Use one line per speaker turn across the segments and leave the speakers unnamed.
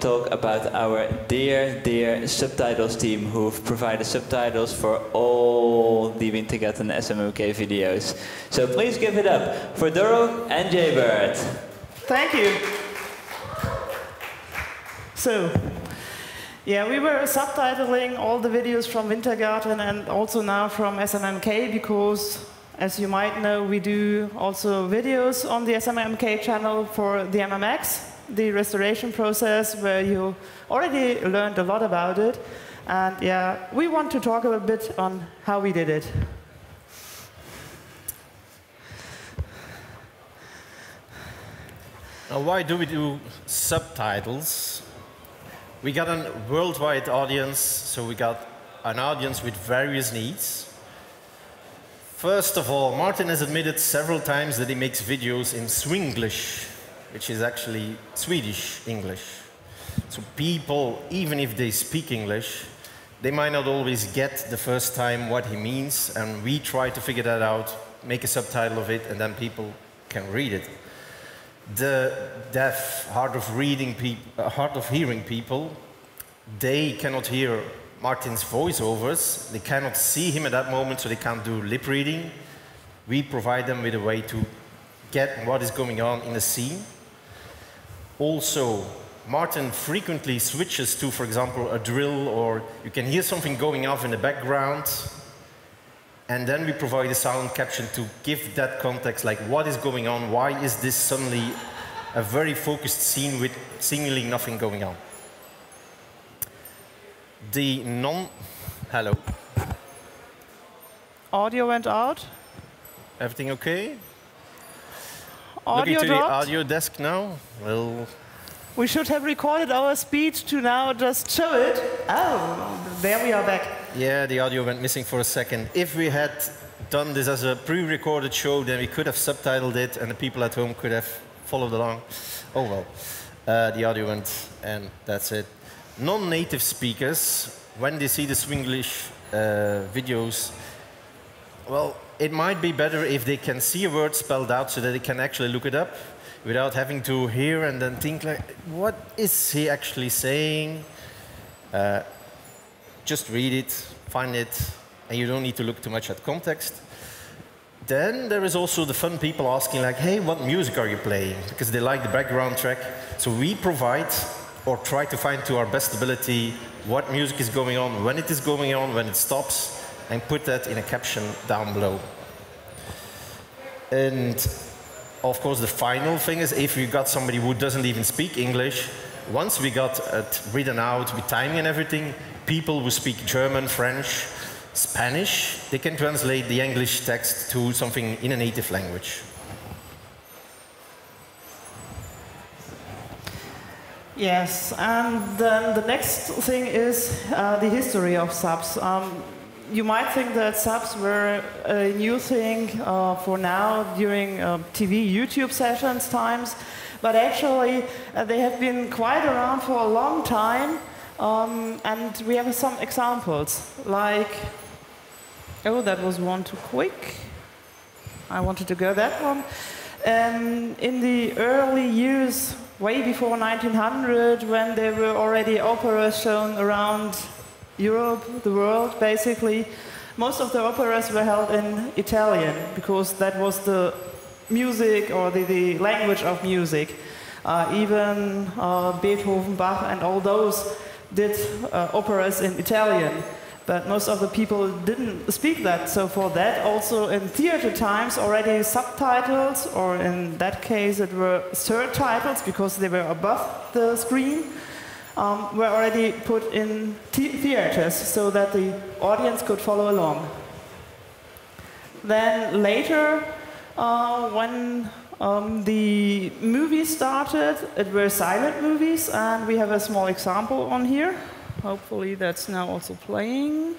talk about our dear, dear subtitles team who've provided subtitles for all the Wintergatan SMMK videos. So please give it up for Doro and JBert.
Thank you. So, yeah, we were subtitling all the videos from Wintergatan and also now from SMMK because, as you might know, we do also videos on the SMMK channel for the MMX, the restoration process where you already learned a lot about it. And yeah, we want to talk a little bit on how we did it.
Now, why do we do subtitles? We got a worldwide audience, so we got an audience with various needs. First of all, Martin has admitted several times that he makes videos in Swinglish, which is actually Swedish English. So people, even if they speak English, they might not always get the first time what he means, and we try to figure that out, make a subtitle of it, and then people can read it. The deaf, hard of reading, uh, hard of hearing people, they cannot hear Martin's voiceovers. They cannot see him at that moment, so they can't do lip reading. We provide them with a way to get what is going on in the scene. Also, Martin frequently switches to, for example, a drill, or you can hear something going off in the background, and then we provide a sound caption to give that context, like what is going on, why is this suddenly a very focused scene with seemingly nothing going on. The non, hello.
Audio went out.
Everything okay?
Audio
Looking to
dropped.
the audio desk now. Well,
We should have recorded our speech to now just show it. Oh, there we are back.
yeah, the audio went missing for a second. If we had done this as a pre-recorded show, then we could have subtitled it, and the people at home could have followed along. Oh well, uh, the audio went, and that's it. Non-native speakers, when they see the Swinglish uh, videos, well, it might be better if they can see a word spelled out so that they can actually look it up without having to hear and then think like, what is he actually saying? Uh, just read it, find it, and you don't need to look too much at context. Then there is also the fun people asking like, hey, what music are you playing? Because they like the background track. So we provide or try to find to our best ability what music is going on, when it is going on, when it stops, and put that in a caption down below. And of course, the final thing is if you got somebody who doesn't even speak English, once we got it written out with timing and everything, people who speak German, French, Spanish, they can translate the English text to something in a native language.
Yes, and then the next thing is uh, the history of subs. Um, you might think that subs were a new thing uh, for now during uh, TV, YouTube sessions times, but actually uh, they have been quite around for a long time, um, and we have some examples, like, oh, that was one too quick. I wanted to go that one. Um, in the early years, way before 1900, when there were already operas shown around Europe, the world, basically, most of the operas were held in Italian because that was the music or the, the language of music. Uh, even uh, Beethoven, Bach, and all those did uh, operas in Italian but most of the people didn't speak that. So for that, also in theater times, already subtitles, or in that case, it were third titles because they were above the screen, um, were already put in theaters so that the audience could follow along. Then later, uh, when um, the movies started, it were silent movies, and we have a small example on here. Hopefully that's now also playing.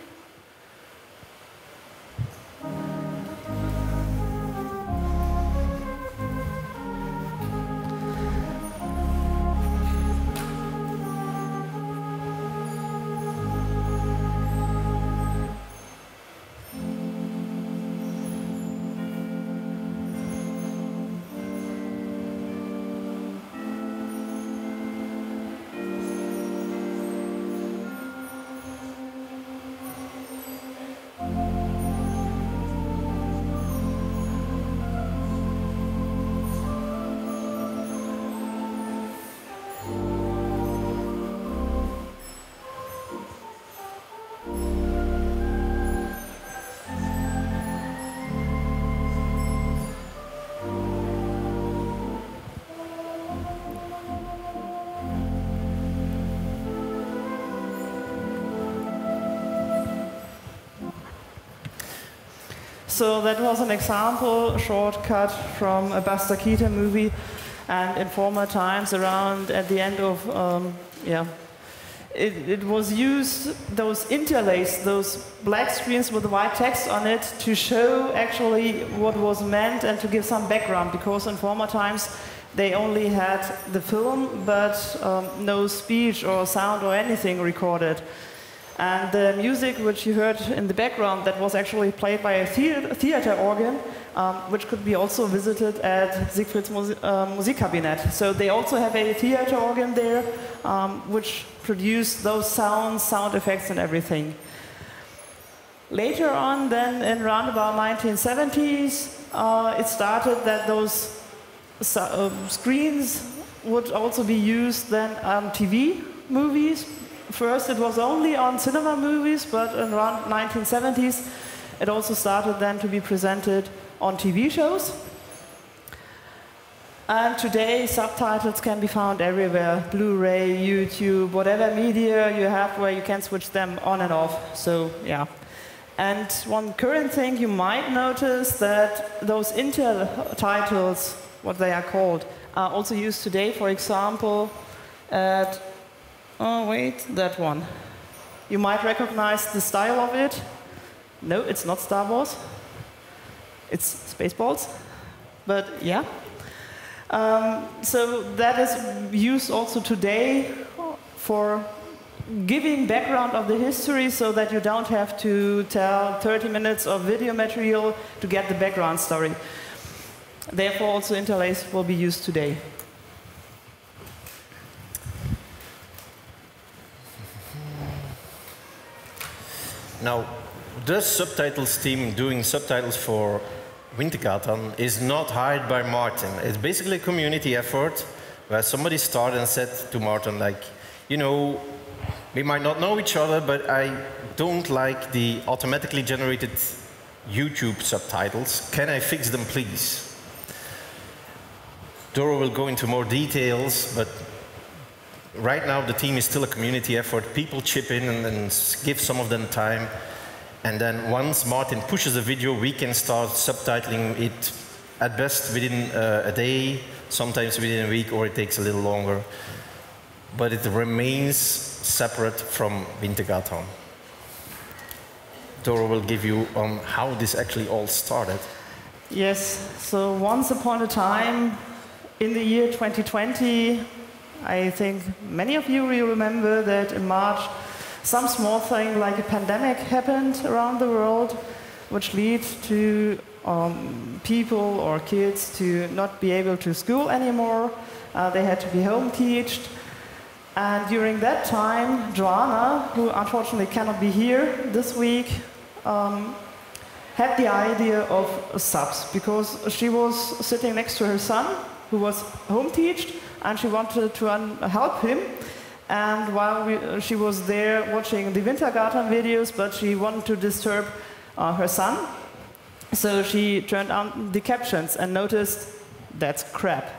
So that was an example, shortcut from a Buster Keaton movie. And in former times, around at the end of, um, yeah, it, it, was used, those interlaced, those black screens with white text on it to show actually what was meant and to give some background because in former times they only had the film but um, no speech or sound or anything recorded. And the music which you heard in the background that was actually played by a theater organ, um, which could be also visited at Siegfried's uh, Musikkabinett. So they also have a theater organ there, um, which produced those sounds, sound effects, and everything. Later on, then in around about 1970s, uh, it started that those uh, screens would also be used then on TV movies, First, it was only on cinema movies, but around 1970s, it also started then to be presented on TV shows. And today, subtitles can be found everywhere Blu-ray, YouTube, whatever media you have where you can switch them on and off. So, yeah. And one current thing you might notice that those Intel titles, what they are called, are also used today, for example, at Oh, wait, that one. You might recognize the style of it. No, it's not Star Wars. It's Spaceballs. But yeah. Um, so that is used also today for giving background of the history so that you don't have to tell 30 minutes of video material to get the background story. Therefore, also interlace will be used today.
Now, the subtitles team doing subtitles for Wintergatan is not hired by Martin. It's basically a community effort where somebody started and said to Martin, like, you know, we might not know each other, but I don't like the automatically generated YouTube subtitles. Can I fix them, please? Doro will go into more details, but right now the team is still a community effort. People chip in and, and give some of them time. And then once Martin pushes a video, we can start subtitling it at best within uh, a day, sometimes within a week, or it takes a little longer. But it remains separate from Wintergatan. Doro will give you on how this actually all started.
Yes, so once upon a time, in the year 2020, I think many of you will remember that in March, some small thing like a pandemic happened around the world, which led to um, people or kids to not be able to school anymore. Uh, they had to be home taught. And during that time, Joanna, who unfortunately cannot be here this week, um, had the idea of subs because she was sitting next to her son, who was home taught, and she wanted to help him. And while we, she was there watching the Wintergatan videos, but she wanted to disturb uh, her son, so she turned on the captions and noticed that's crap.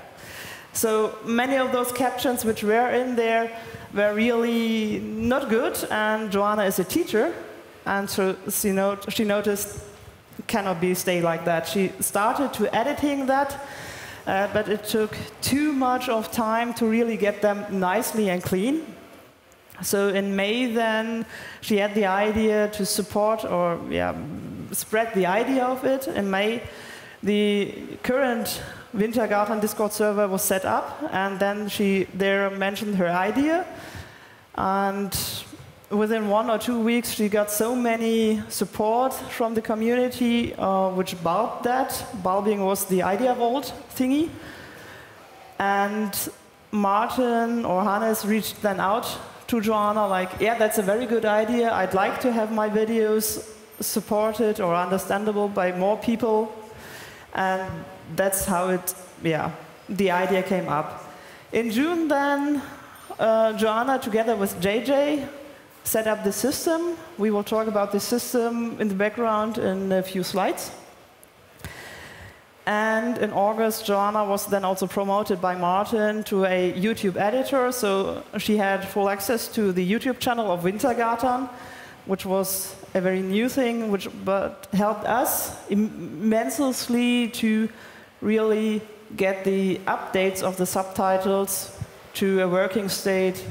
So many of those captions which were in there were really not good, and Joanna is a teacher, and so she, not, she noticed cannot be stay like that. She started to editing that, uh, but it took too much of time to really get them nicely and clean. So in May, then she had the idea to support or yeah, spread the idea of it. In May, the current Wintergatan Discord server was set up, and then she there mentioned her idea, and within one or two weeks, she got so many support from the community, uh, which bulbed that. Bulbing was the idea vault thingy. And Martin or Hannes reached then out to Joanna, like, yeah, that's a very good idea. I'd like to have my videos supported or understandable by more people. And that's how it, yeah, the idea came up. In June, then, uh, Joanna, together with JJ, set up the system. We will talk about the system in the background in a few slides. And in August, Joanna was then also promoted by Martin to a YouTube editor, so she had full access to the YouTube channel of Wintergatan, which was a very new thing, which but helped us immensely to really get the updates of the subtitles to a working state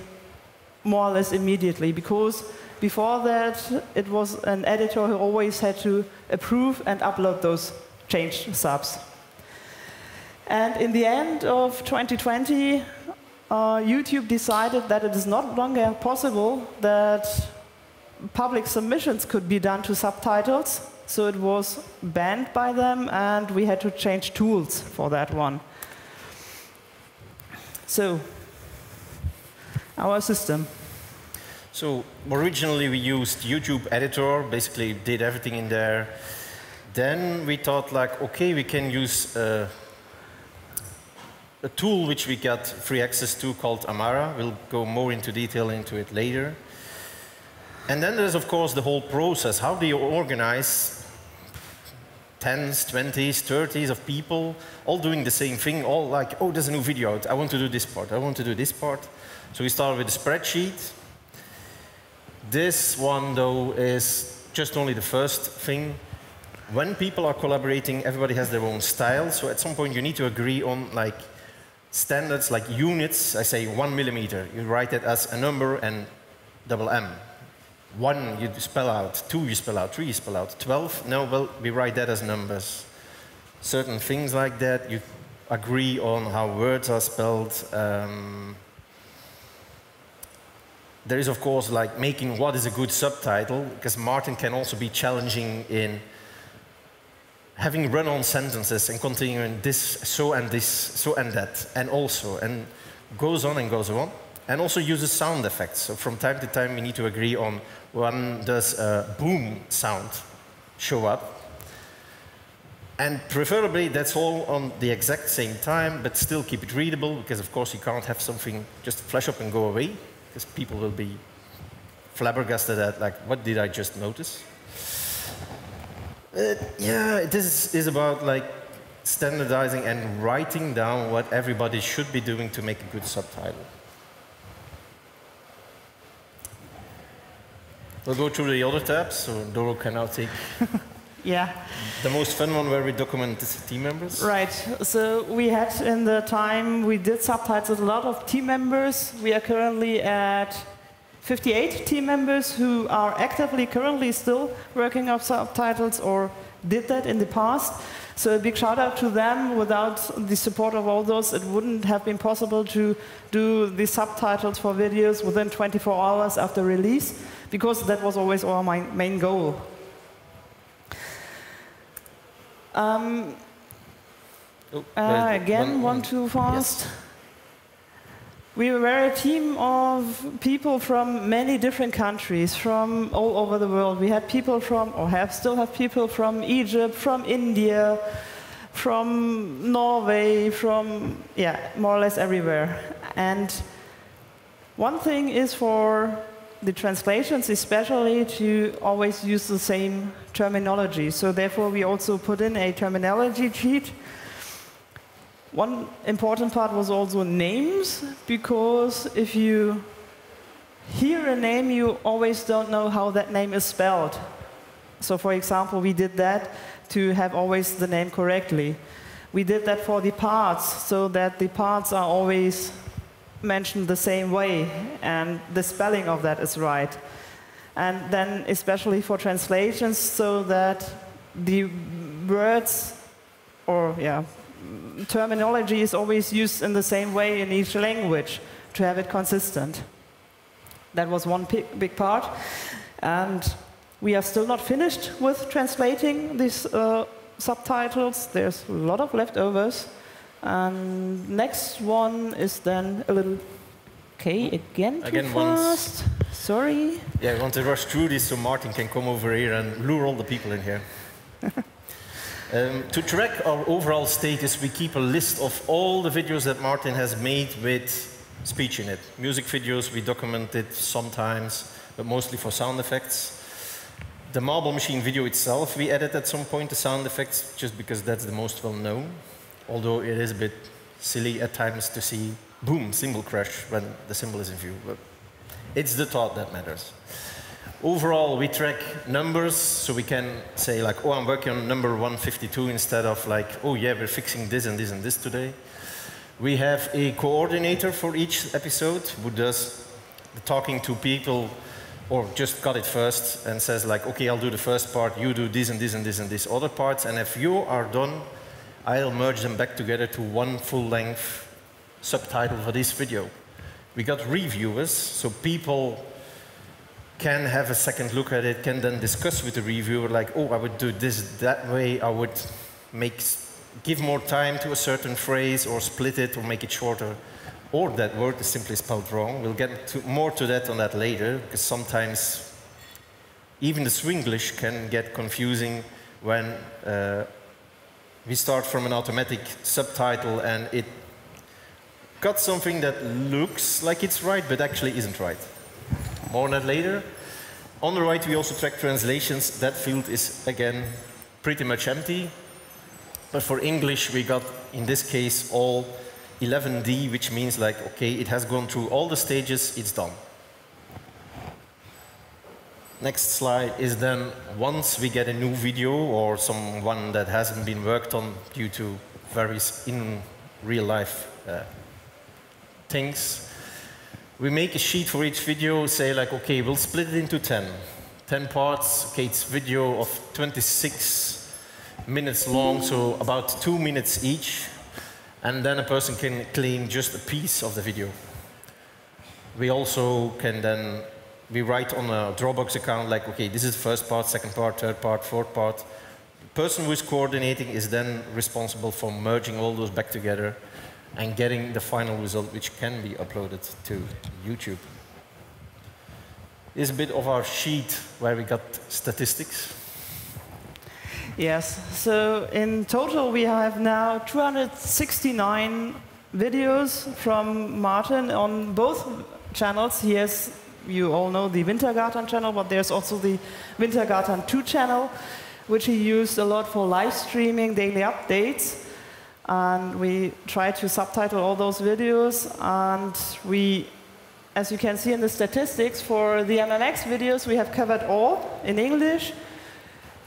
more or less immediately because before that it was an editor who always had to approve and upload those changed subs. And in the end of 2020, uh, YouTube decided that it is not longer possible that public submissions could be done to subtitles. So it was banned by them, and we had to change tools for that one. So, our system.
So originally we used YouTube Editor, basically did everything in there. Then we thought like, okay, we can use uh, a tool which we got free access to called Amara. We'll go more into detail into it later. And then there's, of course, the whole process. How do you organize tens, twenties, thirties of people all doing the same thing, all like, oh, there's a new video out. I want to do this part. I want to do this part. So we start with a spreadsheet. This one, though, is just only the first thing. When people are collaborating, everybody has their own style. So at some point, you need to agree on like standards like units, I say one millimeter, you write it as a number and double M. One you spell out, two you spell out, three you spell out, 12, no, well, we write that as numbers. Certain things like that, you agree on how words are spelled. Um, there is, of course, like making what is a good subtitle, because Martin can also be challenging in having run-on sentences and continuing this, so and this, so and that, and also, and goes on and goes on. And also uses sound effects. So from time to time, we need to agree on when does a boom sound show up. And preferably, that's all on the exact same time, but still keep it readable, because of course you can't have something just flash up and go away, because people will be flabbergasted at, like, what did I just notice? Uh, yeah, this is about like standardizing and writing down what everybody should be doing to make a good subtitle. We'll go through the other tabs, so Doro can now take
yeah.
the most fun one where we document the team members.
Right. So we had in the time we did subtitles a lot of team members. We are currently at 58 team members who are actively currently still working on subtitles or did that in the past. So a big shout out to them. Without the support of all those, it wouldn't have been possible to do the subtitles for videos within 24 hours after release, because that was always our main goal. Um, oh, uh, again, one, one too fast. Yes. We were a team of people from many different countries, from all over the world. We had people from, or have still have people from Egypt, from India, from Norway, from, yeah, more or less everywhere. And one thing is for the translations, especially to always use the same terminology. So therefore, we also put in a terminology sheet one important part was also names, because if you hear a name, you always don't know how that name is spelled. So, for example, we did that to have always the name correctly. We did that for the parts, so that the parts are always mentioned the same way, and the spelling of that is right. And then, especially for translations, so that the words, or yeah, terminology is always used in the same way in each language to have it consistent. That was one big, part. And we are still not finished with translating these uh, subtitles. There's a lot of leftovers. And next one is then a little. Okay, again, again too fast. Sorry.
Yeah, I want to rush through this so Martin can come over here and lure all the people in here. Um, to track our overall status, we keep a list of all the videos that Martin has made with speech in it. Music videos, we document it sometimes, but mostly for sound effects. The Marble Machine video itself, we added at some point the sound effects, just because that's the most well known. Although it is a bit silly at times to see boom, cymbal crash when the cymbal is in view. But it's the thought that matters. Overall, we track numbers, so we can say like, oh, I'm working on number 152 instead of like, oh yeah, we're fixing this and this and this today. We have a coordinator for each episode who does the talking to people or just got it first and says like, okay, I'll do the first part, you do this and this and this and this other parts, and if you are done, I'll merge them back together to one full-length subtitle for this video. We got reviewers, so people can have a second look at it, can then discuss with the reviewer, like, oh, I would do this that way, I would make, give more time to a certain phrase, or split it, or make it shorter, or that word is simply spelled wrong. We'll get to, more to that on that later, because sometimes even the Swinglish can get confusing when uh, we start from an automatic subtitle and it got something that looks like it's right, but actually isn't right. More on that later. On the right, we also track translations. That field is, again, pretty much empty. But for English, we got, in this case, all 11D, which means like, okay, it has gone through all the stages, it's done. Next slide is then once we get a new video or someone that hasn't been worked on due to various in real life uh, things, we make a sheet for each video, say like, okay, we'll split it into 10. 10 parts, okay, it's video of 26 minutes long, so about two minutes each. And then a person can claim just a piece of the video. We also can then, we write on a Dropbox account like, okay, this is the first part, second part, third part, fourth part. The person who is coordinating is then responsible for merging all those back together and getting the final result which can be uploaded to YouTube. Is a bit of our sheet where we got statistics.
Yes, so in total we have now 269 videos from Martin on both channels. Has, you all know the Wintergatan channel, but there's also the Wintergatan 2 channel, which he used a lot for live streaming daily updates and we try to subtitle all those videos. And we as you can see in the statistics for the MMX videos we have covered all in English.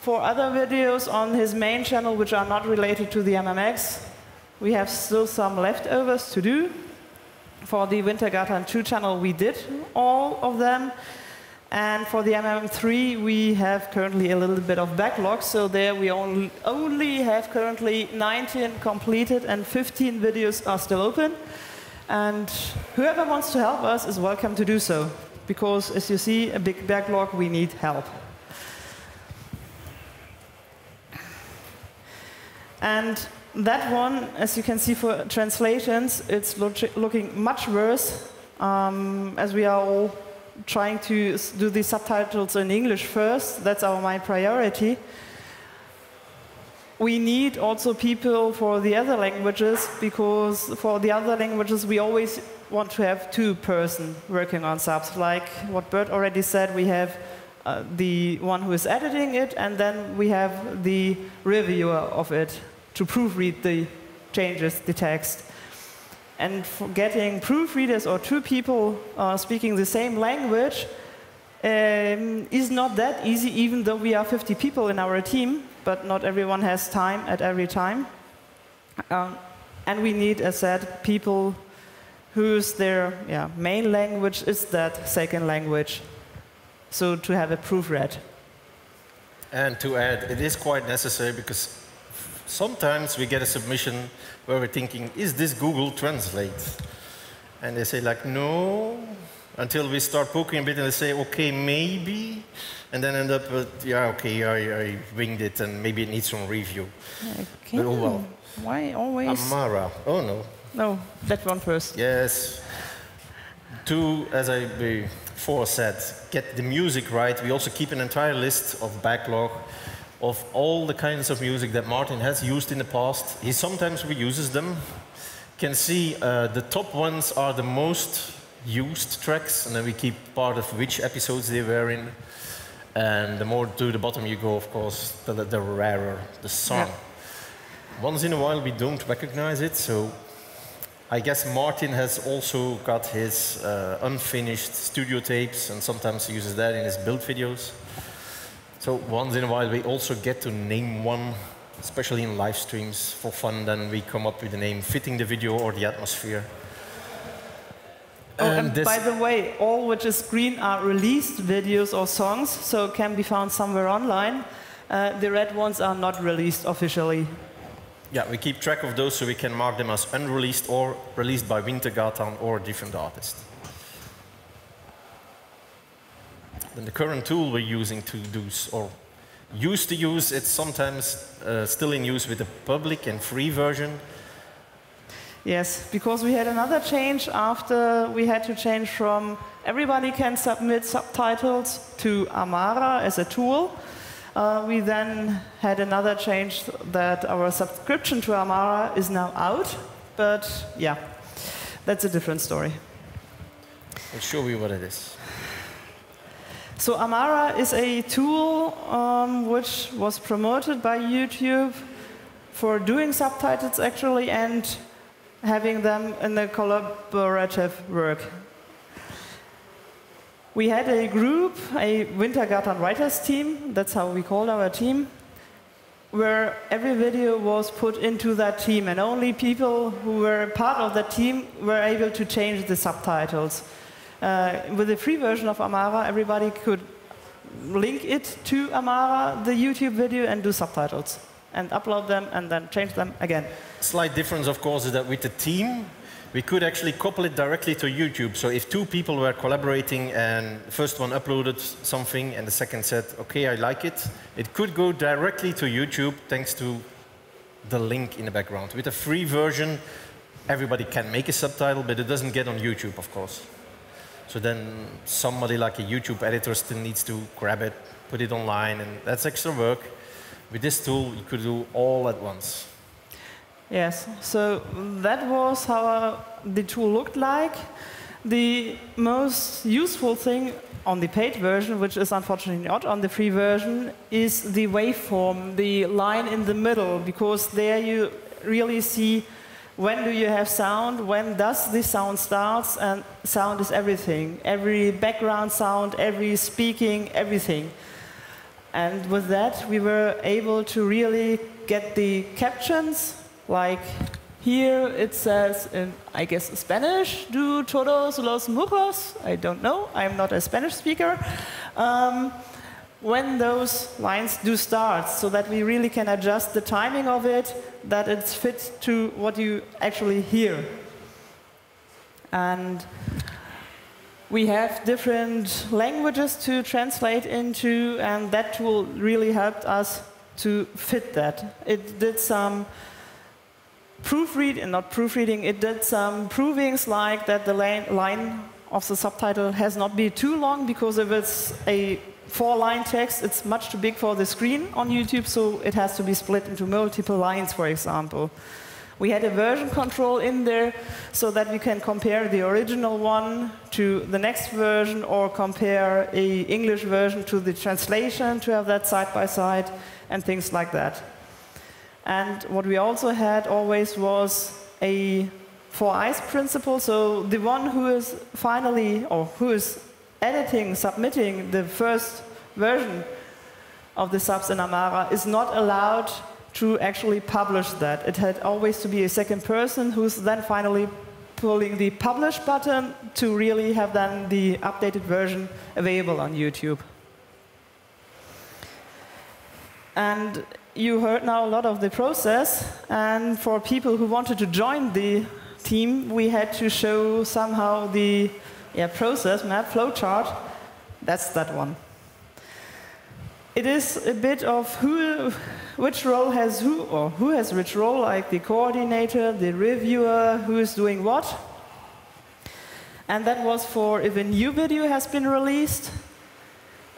For other videos on his main channel which are not related to the MMX we have still some leftovers to do. For the Wintergatan 2 channel we did all of them and for the MM3, we have currently a little bit of backlog. So there we only, have currently 19 completed and 15 videos are still open. And whoever wants to help us is welcome to do so. Because as you see, a big backlog, we need help. And that one, as you can see for translations, it's looking much worse um, as we are all trying to do the subtitles in English first. That's our main priority. We need also people for the other languages because for the other languages we always want to have two person working on subs. Like what Bert already said, we have uh, the one who is editing it and then we have the reviewer of it to proofread the changes, the text. And getting proofreaders or two people uh, speaking the same language um, is not that easy, even though we are 50 people in our team, but not everyone has time at every time. Um, and we need, as said, people whose their yeah, main language is that second language. So to have a proofread.
And to add, it is quite necessary because sometimes we get a submission where we're thinking, is this Google Translate? And they say like, no, until we start poking a bit and they say, okay, maybe, and then end up with, yeah, okay, I, I winged it and maybe it needs some review.
Okay. But, oh well. Why always?
Amara. Oh no.
No, that one first.
Yes. Two, as I before said, get the music right. We also keep an entire list of backlog of all the kinds of music that Martin has used in the past. He sometimes reuses them. Can see uh, the top ones are the most used tracks, and then we keep part of which episodes they were in. And the more to the bottom you go, of course, the, the rarer the song. Yeah. Once in a while we don't recognize it, so I guess Martin has also got his uh, unfinished studio tapes and sometimes uses that in his build videos. So once in a while we also get to name one, especially in live streams for fun, then we come up with a name fitting the video or the atmosphere.
Oh, and, and by the way, all which is green are released videos or songs, so can be found somewhere online. Uh, the red ones are not released officially.
Yeah, we keep track of those so we can mark them as unreleased or released by Wintergatan or a different artist. Then the current tool we're using to do, or used to use, it's sometimes uh, still in use with the public and free version.
Yes, because we had another change after we had to change from everybody can submit subtitles to Amara as a tool. Uh, we then had another change that our subscription to Amara is now out, but yeah, that's a different story.
I'll show you what it is.
So Amara is a tool um, which was promoted by YouTube for doing subtitles actually and having them in a collaborative work we had a group, a Wintergatan Writers team, that's how we called our team, where every video was put into that team, and only people who were part of that team were able to change the subtitles. Uh, with the free version of Amara, everybody could link it to Amara, the YouTube video, and do subtitles, and upload them, and then change them again.
Slight difference, of course, is that with the team, we could actually couple it directly to YouTube. So if two people were collaborating and the first one uploaded something and the second said, okay, I like it, it could go directly to YouTube thanks to the link in the background. With a free version, everybody can make a subtitle, but it doesn't get on YouTube, of course. So then somebody like a YouTube editor still needs to grab it, put it online, and that's extra work. With this tool, you could do all at once.
Yes, so that was how uh, the tool looked like. The most useful thing on the paid version, which is unfortunately not on the free version, is the waveform, the line in the middle, because there you really see when do you have sound, when does the sound starts, and sound is everything. Every background sound, every speaking, everything. And with that, we were able to really get the captions like here it says in, I guess, Spanish, do todos los muros. I don't know, I'm not a Spanish speaker. Um, when those lines do start, so that we really can adjust the timing of it, that it's fits to what you actually hear. And we have different languages to translate into, and that tool really helped us to fit that. It did some proofread, and not proofreading, it did some provings like that the line of the subtitle has not been too long because if it's a four-line text, it's much too big for the screen on YouTube, so it has to be split into multiple lines, for example. We had a version control in there so that we can compare the original one to the next version or compare a English version to the translation to have that side by side and things like that. And what we also had always was a four eyes principle. So the one who is finally, or who is editing, submitting the first version of the subs in Amara is not allowed to actually publish that. It had always to be a second person who's then finally pulling the publish button to really have then the updated version available on YouTube. And you heard now a lot of the process, and for people who wanted to join the team, we had to show somehow the yeah, process map, flowchart. That's that one. It is a bit of who, which role has who, or who has which role, like the coordinator, the reviewer, who is doing what. And that was for if a new video has been released,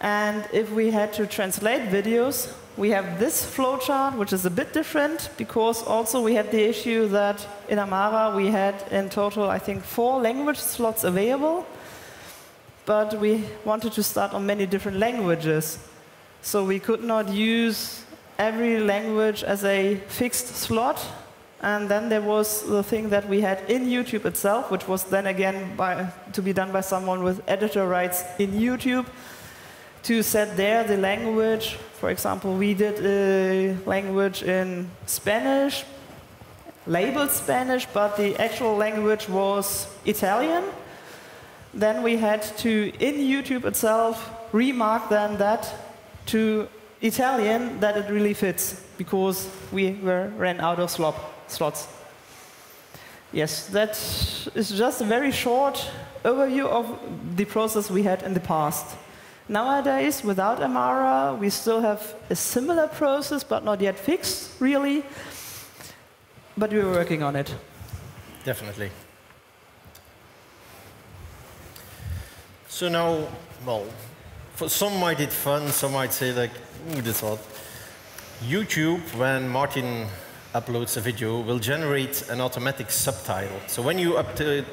and if we had to translate videos, we have this flowchart, which is a bit different because also we had the issue that in Amara we had in total, I think, four language slots available, but we wanted to start on many different languages. So we could not use every language as a fixed slot. And then there was the thing that we had in YouTube itself, which was then again by, to be done by someone with editor rights in YouTube to set there the language. For example, we did a language in Spanish, labeled Spanish, but the actual language was Italian. Then we had to, in YouTube itself, remark then that to Italian that it really fits because we were ran out of slot, slots. Yes, that is just a very short overview of the process we had in the past. Nowadays, without Amara, we still have a similar process, but not yet fixed, really. But we're working on it.
Definitely. So now, well, for some might it fun, some might say like, ooh, this odd. YouTube, when Martin uploads a video, will generate an automatic subtitle. So when you up to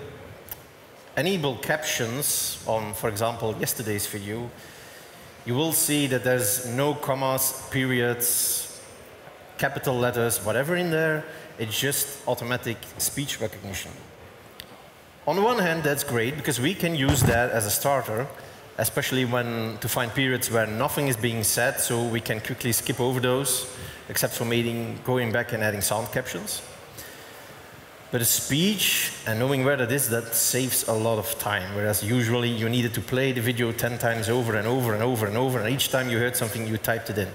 enable captions on, for example, yesterday's video, you will see that there's no commas, periods, capital letters, whatever in there. It's just automatic speech recognition. On the one hand, that's great because we can use that as a starter, especially when to find periods where nothing is being said, so we can quickly skip over those, except for meeting, going back and adding sound captions. But a speech and knowing where that is, that saves a lot of time. Whereas usually you needed to play the video 10 times over and over and over and over, and each time you heard something, you typed it in.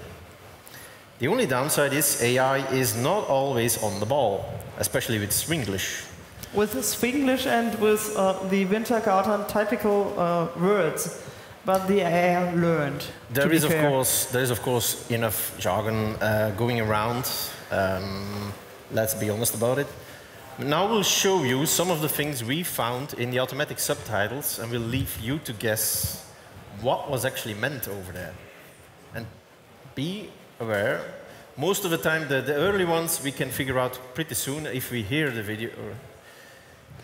The only downside is AI is not always on the ball, especially with Swinglish.
With Swinglish and with uh, the Wintergatan typical uh, words, but the AI learned.
There is, of course, there is of course enough jargon uh, going around. Um, let's be honest about it. Now we'll show you some of the things we found in the automatic subtitles, and we'll leave you to guess what was actually meant over there. And be aware, most of the time, the, the early ones we can figure out pretty soon if we hear the video.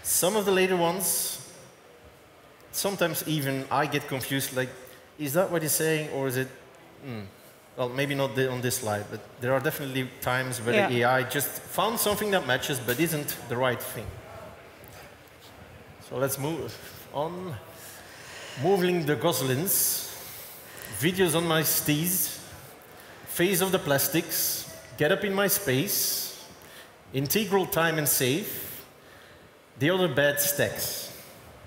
Some of the later ones, sometimes even I get confused, like, is that what he's saying, or is it, hmm, well, maybe not the, on this slide, but there are definitely times where yeah. the AI just found something that matches but isn't the right thing. So let's move on. Moving the goslings, videos on my steez, phase of the plastics, get up in my space, integral time and safe, the other bad stacks.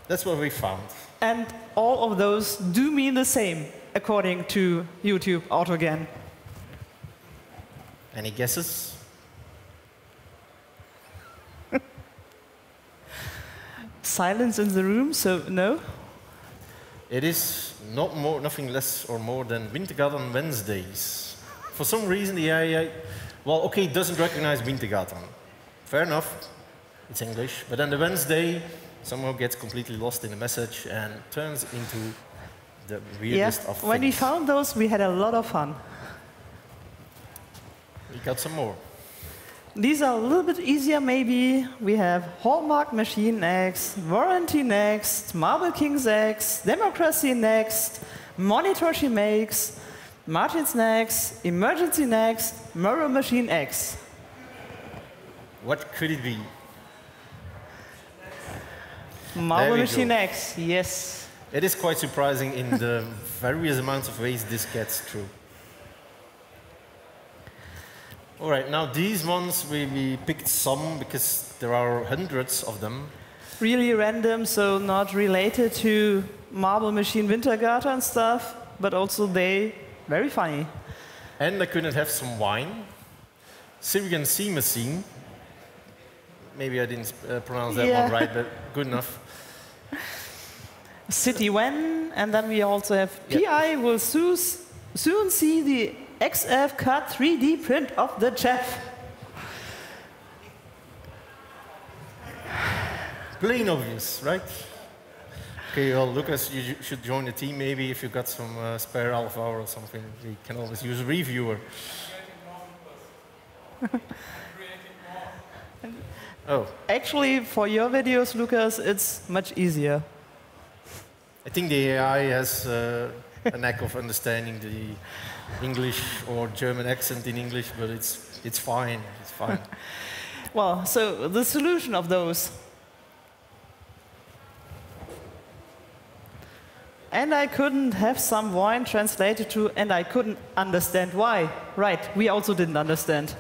That's what we found.
And all of those do mean the same according to YouTube AutoGAN.
Any guesses?
Silence in the room, so no?
It is not more, nothing less or more than Wintergatan Wednesdays. For some reason, the AI, well, okay, it doesn't recognize Wintergatan. Fair enough, it's English. But then the Wednesday somehow gets completely lost in the message and turns into the weirdest
yeah.
of
When we found those, we had a lot of fun.
We got some more.
These are a little bit easier, maybe. We have Hallmark Machine next, Warranty next, Marble Kings next, Democracy next, Monitor She Makes, Martin's next, Emergency next, Mirror Machine X.
What could it be?
Marble Machine go. X, yes.
It is quite surprising in the various amounts of ways this gets through. All right, now these ones we, we picked some because there are hundreds of them.
Really random, so not related to Marble Machine Wintergatan and stuff, but also they very funny.
And I couldn't have some wine. Syrian Sea Machine. Maybe I didn't uh, pronounce that
yeah.
one right, but good enough.
City when, and then we also have yep. PI will soon see the XF cut 3D print of the chef.
Plain obvious, right? Okay, well, Lukas, you should join the team maybe if you got some uh, spare hour or something. We can always use a reviewer. oh.
Actually, for your videos, Lukas, it's much easier.
I think the AI has uh, a knack of understanding the English or German accent in English, but it's, it's fine. It's fine.
Well, so the solution of those. And I couldn't have some wine translated to, and I couldn't understand why. Right, we also didn't understand.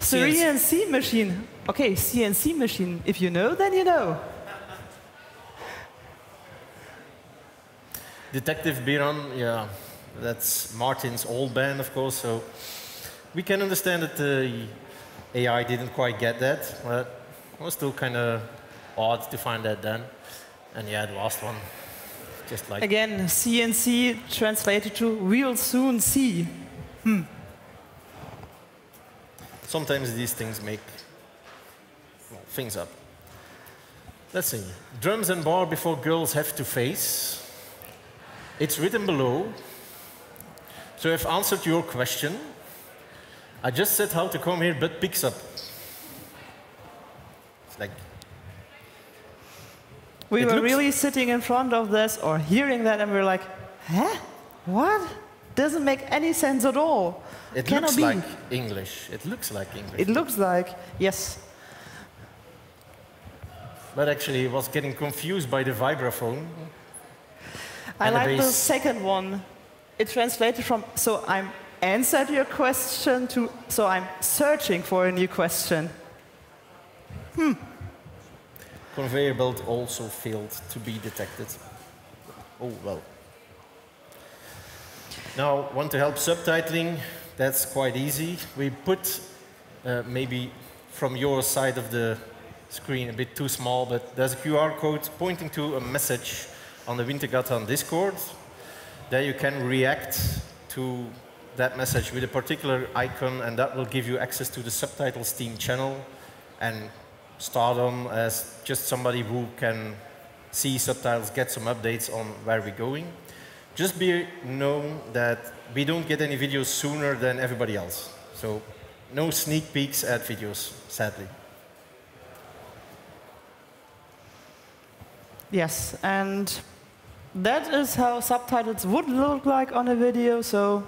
CNC machine. Okay, CNC machine. If you know, then you know.
Detektivbyrån, yeah, that's Martin's old band, of course, so we can understand that the AI didn't quite get that, but it was still kind of odd to find that then. And yeah, the last one, just like...
Again, CNC translated to we'll soon see. Hmm.
Sometimes these things make well, things up. Let's see. Drums and bar before girls have to face. It's written below. So I've answered your question. I just said how to come here, but picks up. It's like.
We were really sitting in front of this or hearing that, and we were like, huh? What? Doesn't make any sense at all.
It Cannot looks be. like English. It looks like English.
It looks like, yes.
But actually, I was getting confused by the vibraphone.
I like the second one. It translated from, so I'm answered your question to, so I'm searching for a new question. Hmm.
Conveyor belt also failed to be detected. Oh, well. Now, want to help subtitling? That's quite easy. We put uh, maybe from your side of the screen a bit too small, but there's a QR code pointing to a message on the Wintergatan Discord. There you can react to that message with a particular icon, and that will give you access to the subtitles team channel and start Stardom as just somebody who can see subtitles, get some updates on where we're going. Just be known that we don't get any videos sooner than everybody else. So no sneak peeks at videos, sadly.
Yes, and that is how subtitles would look like on a video, so